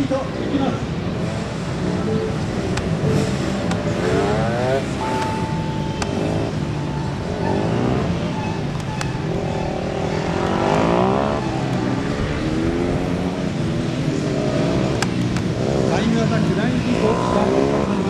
ピートいきます。タイムアタック95、スタート。